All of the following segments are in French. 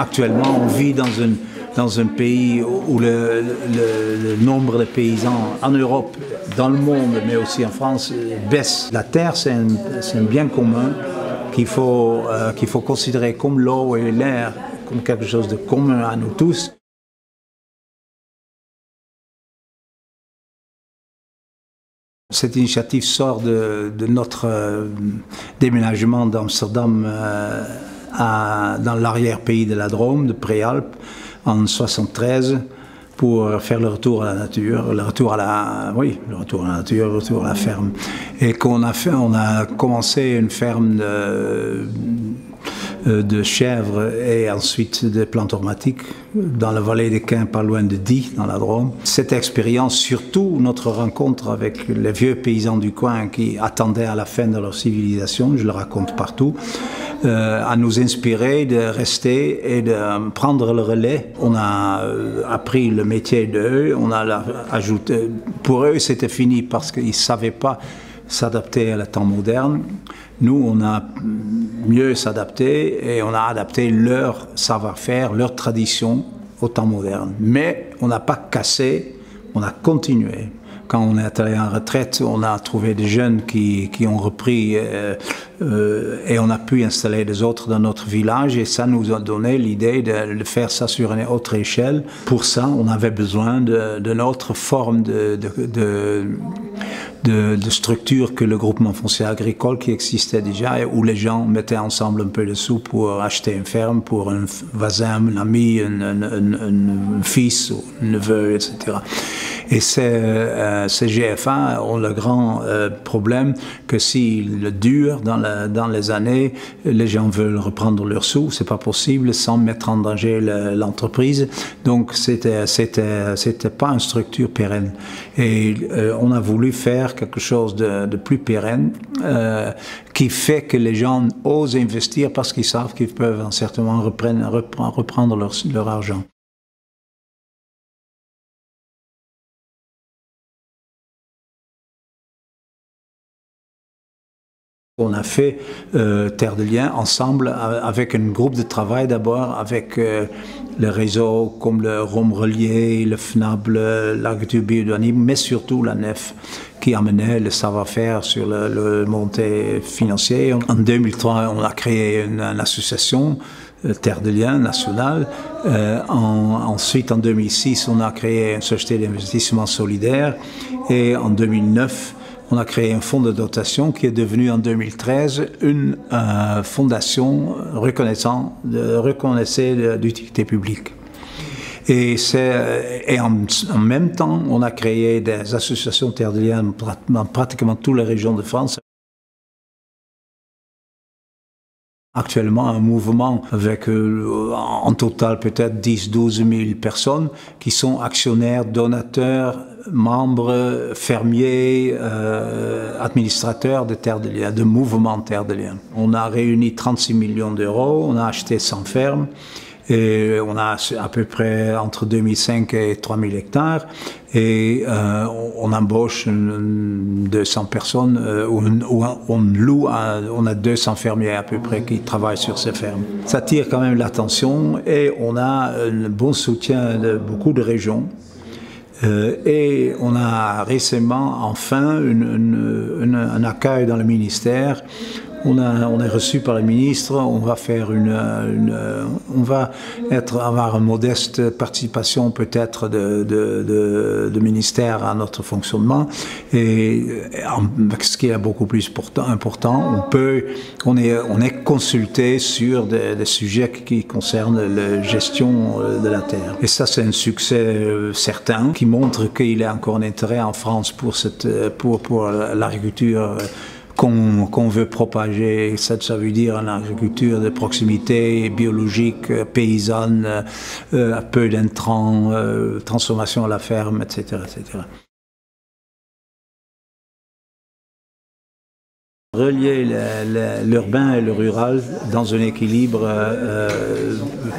actuellement, on vit dans, dans un pays où le, nombre de paysans en Europe, dans le monde, mais aussi en France, baisse. La terre, c'est un, bien commun qu'il faut, euh, faut considérer comme l'eau et l'air, comme quelque chose de commun à nous tous. Cette initiative sort de, de notre euh, déménagement d'Amsterdam euh, dans l'arrière-pays de la Drôme, de Préalpes, en 73, pour faire le retour à la nature, le retour à la, oui, le retour à la nature, le retour à la ferme. Et qu'on a fait, on a commencé une ferme de, de chèvres et ensuite des plantes aromatiques dans la vallée des Quins, pas loin de Die, dans la Drôme. Cette expérience, surtout notre rencontre avec les vieux paysans du coin qui attendaient à la fin de leur civilisation, je le raconte partout, euh, à nous inspirer de rester et de prendre le relais. On a euh, appris le métier d'eux, on a ajouté. Pour eux, c'était fini parce qu'ils ne savaient pas s'adapter à la temps moderne. Nous, on a mieux s'adapté et on a adapté leur savoir-faire, leur tradition au temps moderne. Mais on n'a pas cassé, on a continué. Quand on est allé en retraite, on a trouvé des jeunes qui, qui ont repris euh, euh, et on a pu installer des autres dans notre village et ça nous a donné l'idée de, faire ça sur une autre échelle. Pour ça, on avait besoin d'une autre forme de, de structures que le groupement foncier agricole qui existait déjà et où les gens mettaient ensemble un peu de sous pour acheter une ferme pour un voisin, un ami, un, un, un, un fils, un neveu, etc. Et ces, euh, GFA ont le grand euh, problème que s'ils durent dans, les années, les gens veulent reprendre leurs sous, c'est pas possible sans mettre en danger l'entreprise. Donc c'était c'était c'était pas une structure pérenne. Et euh, on a voulu faire quelque chose de, plus pérenne euh, qui fait que les gens osent investir parce qu'ils savent qu'ils peuvent certainement reprendre, reprendre leur argent. On a fait euh, Terre de Liens ensemble avec un groupe de travail d'abord, avec euh, le réseau comme le Rome Relié, le FNAB, l'agriculture biodynamique, mais surtout la NEF qui amenait le savoir-faire sur le, le financier. En 2003, on a créé une, association, euh, Terre de Liens nationale. Euh, en, ensuite, en 2006, on a créé une société d'investissement solidaire et en 2009, on a créé un fonds de dotation qui est devenu en 2013 une euh, fondation reconnaissant, d'utilité publique. Et, et en, même temps, on a créé des associations liens dans pratiquement toutes les régions de France. Actuellement, un mouvement avec euh, en total peut-être 10-12 000 personnes qui sont actionnaires, donateurs, membres, fermiers, euh, administrateurs de Terre de Liens, de mouvement Terre de Liens. On a réuni 36 millions d'euros, on a acheté 100 fermes. On a à peu près entre 2005 et 3000 hectares et euh, on, embauche 200 personnes euh, ou, on loue, on a 200 fermiers à peu près qui travaillent sur ces fermes. Ça tire quand même l'attention et on a un bon soutien de beaucoup de régions. Euh, et on a récemment enfin un accueil dans le ministère on, est reçu par le ministre, on va faire une, on va être, avoir une modeste participation peut-être de, de, de, de, ministère à notre fonctionnement. Et ce qui est beaucoup plus important, on peut, on est, on est consulté sur des, des sujets qui concernent la gestion de la terre. Et ça, c'est un succès certain qui montre qu'il y a encore un intérêt en France pour cette, pour, pour l'agriculture qu'on qu veut propager. Ça, veut dire une agriculture de proximité, biologique, paysanne, euh, peu d'intrants, euh, transformation à la ferme, etc. etc. Relier l'urbain et le rural dans un équilibre euh,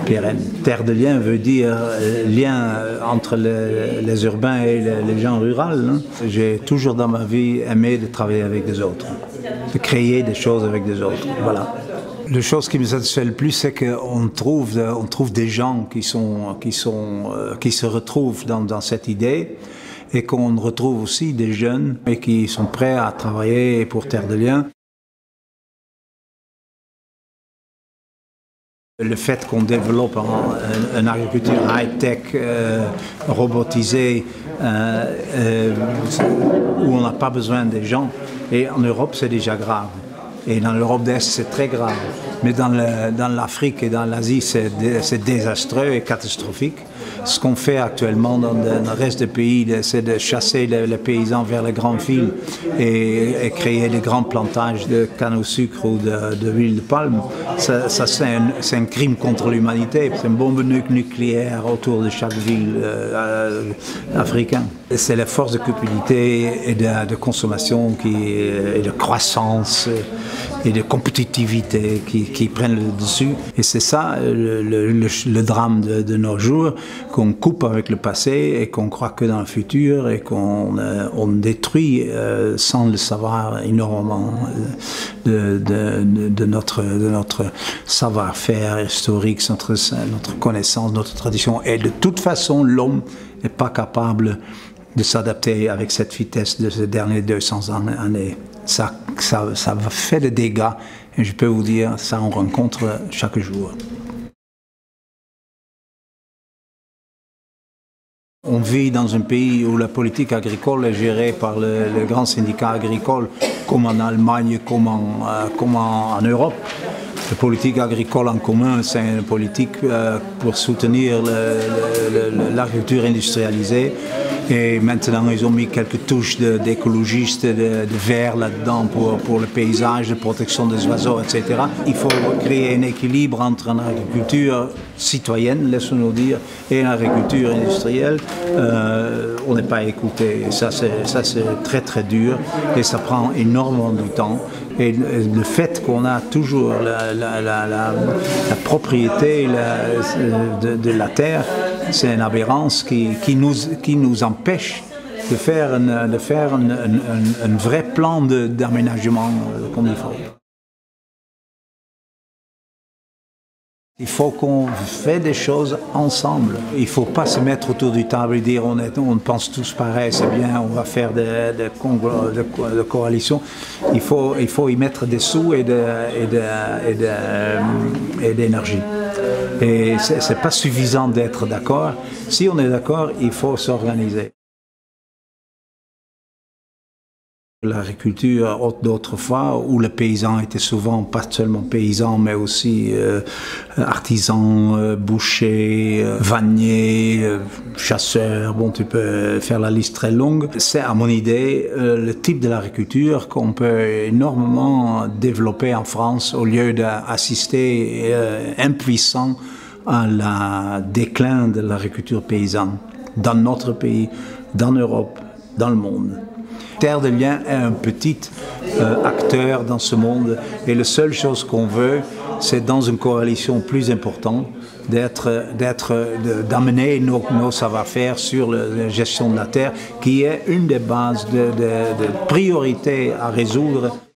pérenne. Terre de lien veut dire euh, lien entre les, les urbains et les, les gens ruraux. Hein. J'ai toujours dans ma vie aimé de travailler avec des autres, de créer des choses avec des autres. Voilà. La chose qui me satisfait le plus, c'est qu'on trouve, on trouve des gens qui, sont, qui, sont, euh, qui se retrouvent dans, dans cette idée et qu'on retrouve aussi des jeunes qui sont prêts à travailler pour Terre de Liens. Le fait qu'on développe une agriculture high-tech, euh, robotisée, euh, euh, où on n'a pas besoin des gens, et en Europe c'est déjà grave. Et dans l'Europe d'Est, c'est très grave. Mais dans l'Afrique et dans l'Asie, c'est désastreux et catastrophique. Ce qu'on fait actuellement dans le, reste des pays, c'est de chasser les, paysans vers les grandes villes et, créer des grands plantages de canne au sucre ou de, huile de palme. Ça, c'est un, crime contre l'humanité. C'est une bombe nucléaire autour de chaque ville euh, africaine. C'est la force de cupidité et de, consommation qui, et de croissance et de compétitivité qui, prennent le dessus. Et c'est ça le, drame de, nos jours, qu'on coupe avec le passé et qu'on croit que dans le futur et qu'on euh, on détruit euh, sans le savoir énormément euh, de, de notre, notre savoir-faire historique, notre, notre connaissance, notre tradition. Et de toute façon, l'homme n'est pas capable de s'adapter avec cette vitesse de ces derniers 200 années. Ça, fait des dégâts et je peux vous dire, ça on rencontre chaque jour. On vit dans un pays où la politique agricole est gérée par le, le grand syndicat agricole, comme en Allemagne, comme en, euh, en Europe. La politique agricole en commun, c'est une politique euh, pour soutenir l'agriculture industrialisée. Et maintenant, ils ont mis quelques touches d'écologistes, de, de, verre là-dedans pour, pour le paysage, la protection des oiseaux, etc. Il faut créer un équilibre entre une agriculture citoyenne, laissons-nous dire, et une agriculture industrielle. Euh, on n'est pas écouté. Ça, c'est très, très dur et ça prend énormément de temps. Et le fait qu'on a toujours la, la, propriété de, la terre, c'est une aberrance qui, qui, nous, qui nous empêche de faire, de faire un, vrai plan d'aménagement euh, comme il faut. Il faut qu'on fait des choses ensemble. Il ne faut pas se mettre autour du table et dire on, est, on pense tous pareil, c'est bien, on va faire des, de, de, coalitions. Il faut, il faut y mettre des sous et d'énergie. Et, et, et ce n'est pas suffisant d'être d'accord. Si on est d'accord, il faut s'organiser. L'agriculture d'autrefois, où le paysan était souvent pas seulement paysan, mais aussi euh, artisan, euh, boucher, euh, vannier, chasseur, bon, tu peux faire la liste très longue. C'est, à mon idée, le type de l'agriculture qu'on peut énormément développer en France au lieu d'assister impuissant à la déclin de l'agriculture paysanne dans notre pays, dans l'Europe, dans le monde. Terre de Liens est un petit euh, acteur dans ce monde et la seule chose qu'on veut, c'est dans une coalition plus importante d'être, d'amener nos, savoir-faire sur la gestion de la terre, qui est une des bases de, de, de priorités à résoudre.